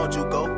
don't you go?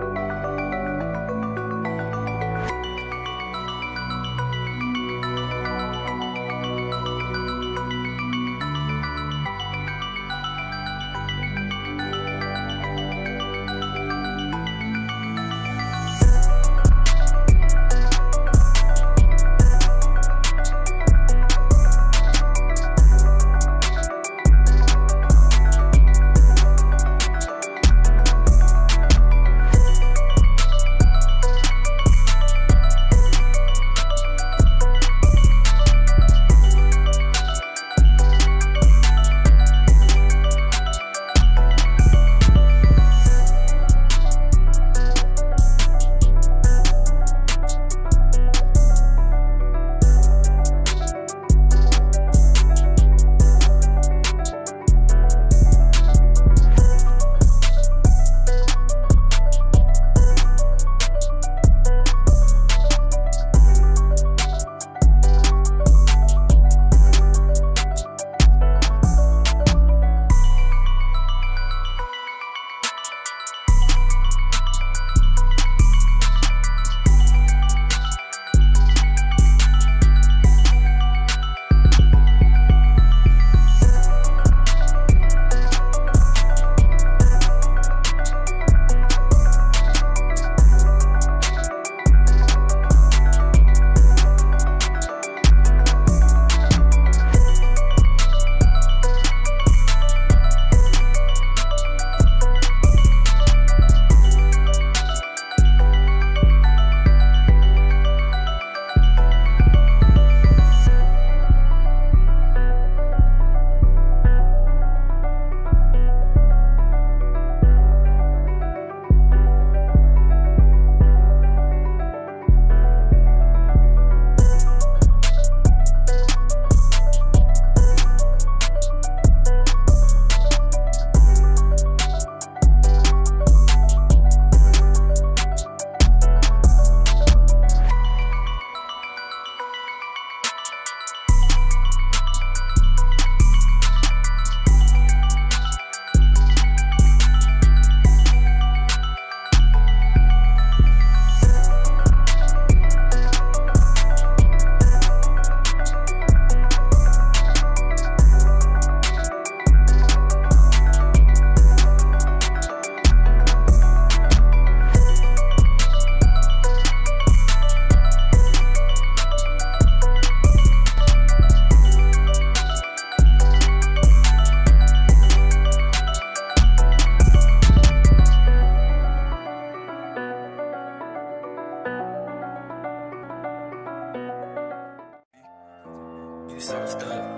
So stuck.